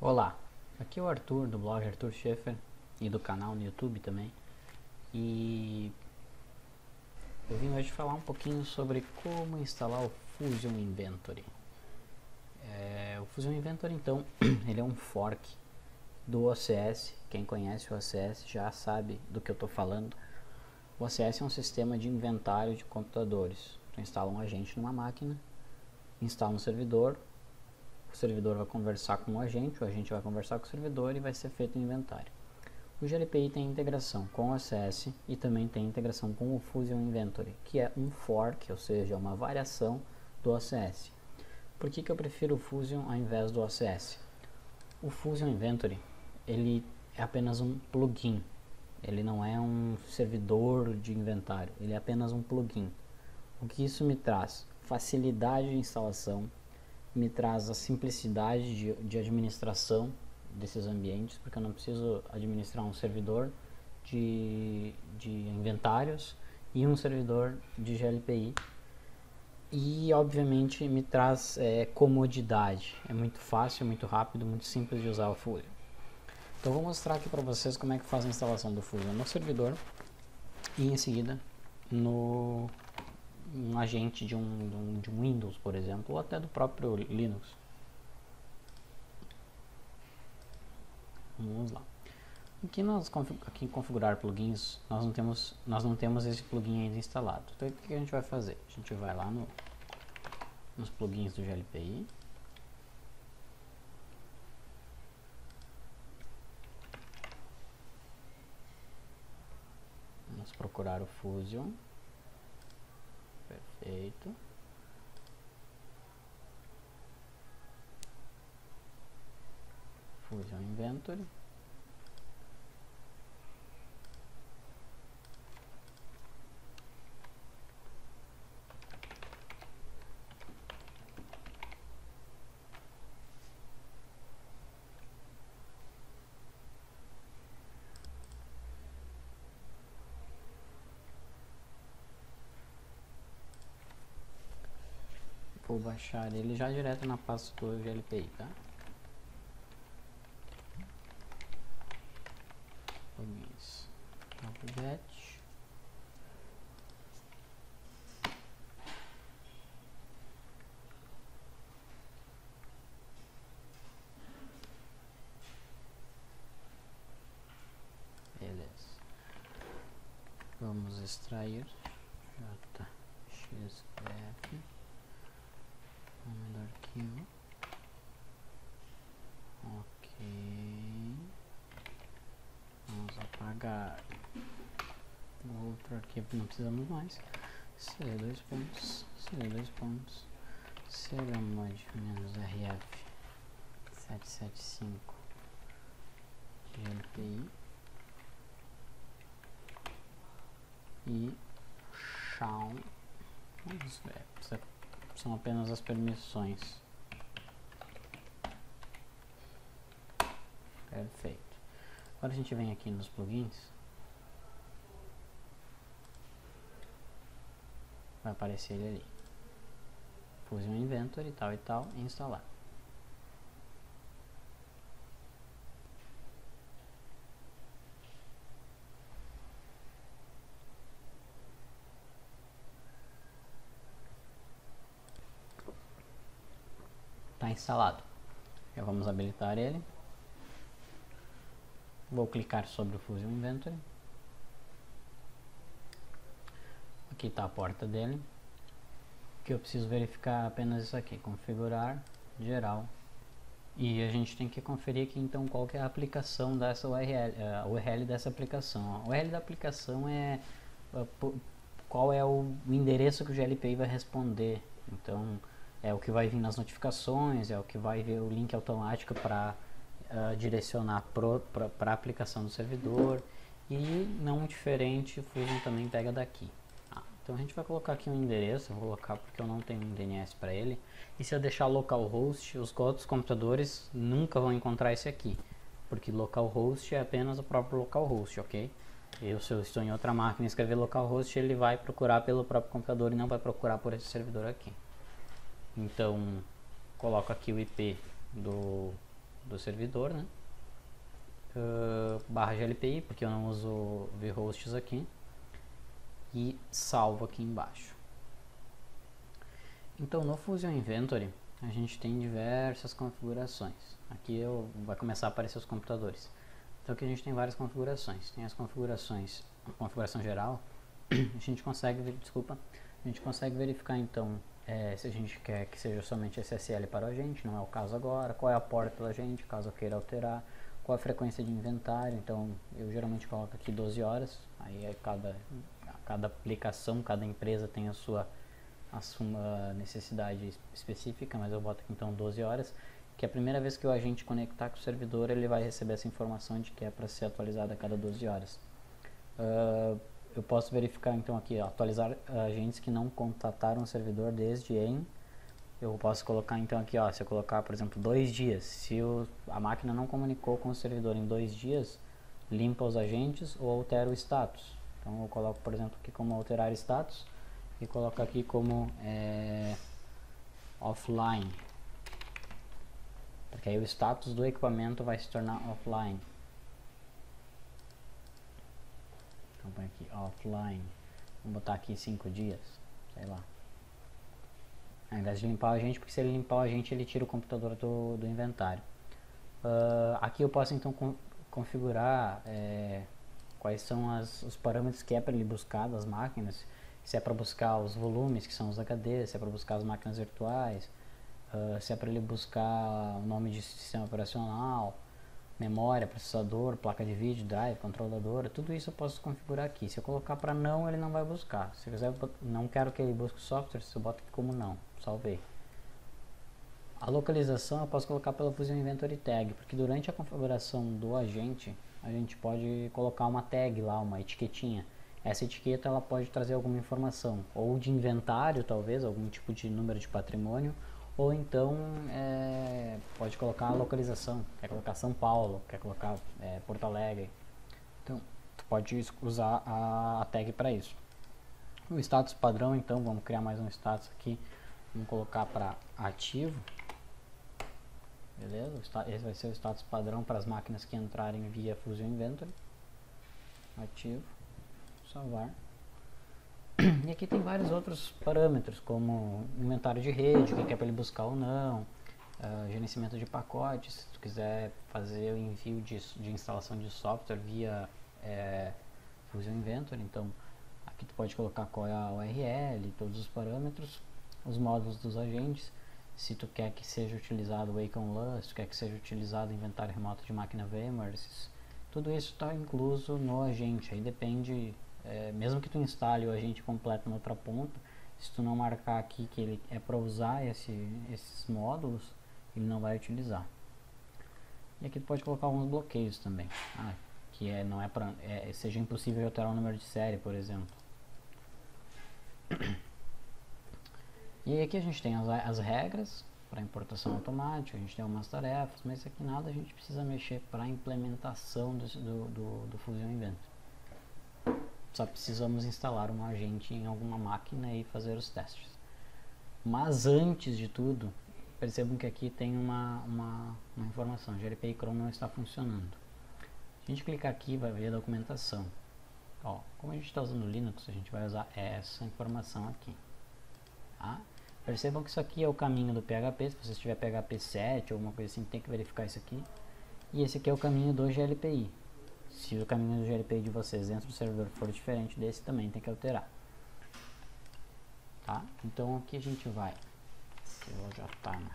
Olá, aqui é o Arthur do blog Arthur Schaefer e do canal no YouTube também. E eu vim hoje falar um pouquinho sobre como instalar o Fusion Inventory. É, o Fusion Inventory então, ele é um fork do OCS. Quem conhece o OCS já sabe do que eu estou falando. O OCS é um sistema de inventário de computadores. Tu instala um agente numa máquina, instala um servidor, o servidor vai conversar com o agente, o agente vai conversar com o servidor e vai ser feito o inventário. O GLPI tem integração com o OCS e também tem integração com o Fusion Inventory, que é um fork, ou seja, uma variação do OCS. Por que, que eu prefiro o Fusion ao invés do OCS? O Fusion Inventory ele é apenas um plugin, ele não é um servidor de inventário, ele é apenas um plugin. O que isso me traz? Facilidade de instalação, me traz a simplicidade de, de administração desses ambientes, porque eu não preciso administrar um servidor de, de inventários e um servidor de GLPI. E obviamente me traz é, comodidade. É muito fácil, muito rápido, muito simples de usar o Fusion. Então vou mostrar aqui para vocês como é que faz a instalação do Fusion no servidor e em seguida no um agente de um, de um, de um Windows, por exemplo, ou até do próprio Linux. Vamos lá. Aqui nós aqui em configurar plugins, nós não temos nós não temos esse plugin ainda instalado. Então o que a gente vai fazer? A gente vai lá no nos plugins do GLPI. Vamos procurar o Fusion. Perfeito. Fusion Inventory. Vou baixar ele já direto na pasta do GLPI, tá? Beleza. Vamos extrair JXF nome do arquivo. Ok. Vamos apagar o outro arquivo que não precisamos mais. C dois pontos, C dois pontos, Ceramod menos RF 775 GLPI e Shawn. Vamos ver são apenas as permissões. Perfeito. Agora a gente vem aqui nos plugins. Vai aparecer ele ali. Fusion Inventory tal e tal e instalar. Instalado. Já vamos habilitar ele. Vou clicar sobre o Fusion Inventory. Aqui está a porta dele. Que eu preciso verificar apenas isso aqui, configurar geral. E a gente tem que conferir aqui então qual que é a aplicação dessa URL, a URL dessa aplicação. A URL da aplicação é qual é o endereço que o GLPI vai responder. Então, é o que vai vir nas notificações, é o que vai ver o link automático para uh, ah, direcionar para a aplicação do servidor e não diferente, o Fusion também pega daqui. Ah, então a gente vai colocar aqui um endereço, vou colocar porque eu não tenho um DNS para ele. E se eu deixar localhost, os outros computadores nunca vão encontrar esse aqui, porque localhost é apenas o próprio localhost, ok? Eu, se eu estou em outra máquina e escrever localhost, ele vai procurar pelo próprio computador e não vai procurar por esse servidor aqui. Então, coloco aqui o IP do, do servidor, né? Uh, barra GLPI, porque eu não uso vhosts aqui. E salvo aqui embaixo. Então no Fusion Inventory a gente tem diversas configurações. Aqui eu, vai começar a aparecer os computadores. Então aqui a gente tem várias configurações. Tem as configurações, configuração geral, a gente consegue, desculpa, a gente consegue verificar então é, se a gente quer que seja somente SSL para o agente, não é o caso agora, qual é a porta do agente, caso eu queira alterar, qual a frequência de inventário, então eu geralmente coloco aqui 12 horas, aí é cada, cada aplicação, cada empresa tem a sua, a sua necessidade específica, mas eu boto aqui então 12 horas, que a primeira vez que o agente conectar com o servidor, ele vai receber essa informação de que é para ser atualizado a cada 12 horas. Uh, eu posso verificar então aqui, ó, atualizar agentes que não contataram o servidor desde em eu posso colocar então aqui, ó, se eu colocar, por exemplo, dois dias, se o, a máquina não comunicou com o servidor em dois dias, limpa os agentes ou altera o status. Então eu coloco, por exemplo, aqui como alterar status e coloco aqui como é, offline. Porque aí o status do equipamento vai se tornar offline. Põe aqui offline. Botar aqui 5 dias, sei lá. Ao invés de limpar o agente, porque se ele limpar o agente, ele tira o computador do, do inventário. Uh, aqui eu posso então configurar é, quais são as, os parâmetros que é para ele buscar das máquinas. Se é para buscar os volumes, que são os HDs, se é para buscar as máquinas virtuais, uh, se é para ele buscar o nome de sistema operacional, memória, processador, placa de vídeo, drive, controladora, tudo isso eu posso configurar aqui. Se eu colocar para não, ele não vai buscar. Se eu quiser, não quero que ele busque o software, eu boto aqui como não, salvei. A localização eu posso colocar pela Fusion Inventory Tag, porque durante a configuração do agente, a gente pode colocar uma tag lá, uma etiquetinha. Essa etiqueta ela pode trazer alguma informação, ou de inventário talvez, algum tipo de número de patrimônio, ou então é, pode colocar a localização, quer colocar São Paulo, quer colocar é, Porto Alegre. Então, tu pode usar a, a tag para isso. O status padrão, então, vamos criar mais um status aqui. Vamos colocar para ativo. Beleza? Esse vai ser o status padrão para as máquinas que entrarem via Fusion Inventory. Ativo. Salvar. E aqui tem vários outros parâmetros, como inventário de rede, o que é para ele buscar ou não, uh, gerenciamento de pacotes, se tu quiser fazer o envio de, de instalação de software via é, Fusion Inventory, então aqui tu pode colocar qual é a URL, todos os parâmetros, os módulos dos agentes, se tu quer que seja utilizado o Wacom LUN, se tu quer que seja utilizado o inventário remoto de máquina VMware, tudo isso está incluso no agente, aí depende é, mesmo que tu instale o agente completo na outra ponta, se tu não marcar aqui que ele é para usar esse, esses módulos, ele não vai utilizar. E aqui tu pode colocar alguns bloqueios também, ah, que é, não é para é, seja impossível alterar o número de série, por exemplo. E aqui a gente tem as, as regras para importação automática, a gente tem algumas tarefas, mas aqui nada a gente precisa mexer para a implementação do, do, do, do Fusion Inventor só precisamos instalar um agente em alguma máquina e fazer os testes. Mas antes de tudo, percebam que aqui tem uma, uma, uma informação, GLPI Chrome não está funcionando. Se a gente clicar aqui, vai ver a documentação. Ó, como a gente está usando Linux, a gente vai usar essa informação aqui. Tá? Percebam que isso aqui é o caminho do PHP, se você tiver PHP 7 ou alguma coisa assim, tem que verificar isso aqui. E esse aqui é o caminho do GLPI. Se o caminho do GLP de vocês dentro do servidor for diferente desse, também tem que alterar. Tá? Então aqui a gente vai. Eu já tá na,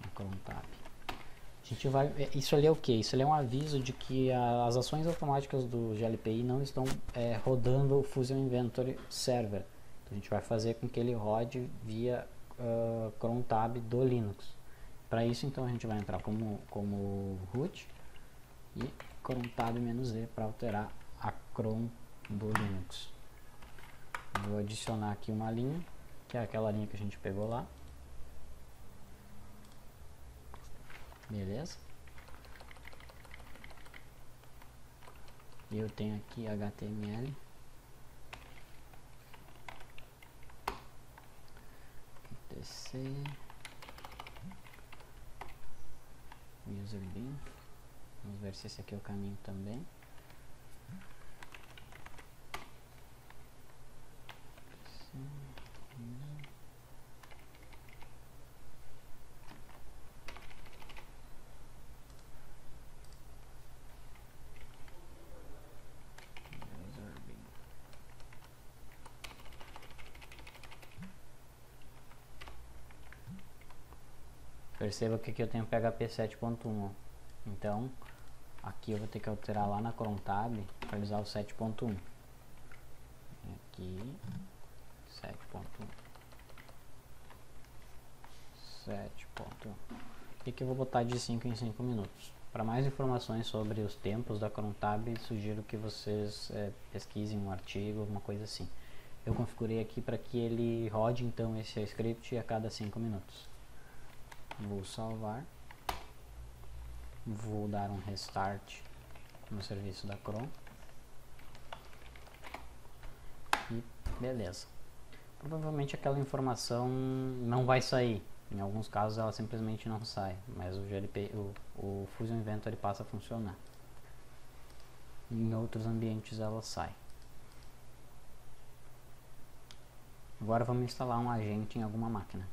na Chrome Tab. A gente vai. É, isso ali é o que? Isso ali é um aviso de que a, as ações automáticas do GLPI não estão é, rodando o Fusion Inventory Server. Então a gente vai fazer com que ele rode via uh, Chrome Tab do Linux. Para isso, então a gente vai entrar como, como root e cron tab "-e para alterar a cron do Linux. Vou adicionar aqui uma linha, que é aquela linha que a gente pegou lá. Beleza? E eu tenho aqui HTML. TC User bin. Vamos ver se esse aqui é o caminho também. Perceba que aqui eu tenho PHP 7.1. Então, aqui eu vou ter que alterar lá na Chrome Tab para usar o 7.1. Aqui, 7.1. 7.1. E que eu vou botar de 5 em 5 minutos. Para mais informações sobre os tempos da Chrome Tab, sugiro que vocês é, pesquisem um artigo, alguma coisa assim. Eu configurei aqui para que ele rode então esse script a cada 5 minutos. Vou salvar. Vou dar um restart no serviço da Chrome. E beleza. Provavelmente aquela informação não vai sair. Em alguns casos ela simplesmente não sai, mas o, GLP, o, o Fusion Inventory passa a funcionar. Em outros ambientes ela sai. Agora vamos instalar um agente em alguma máquina.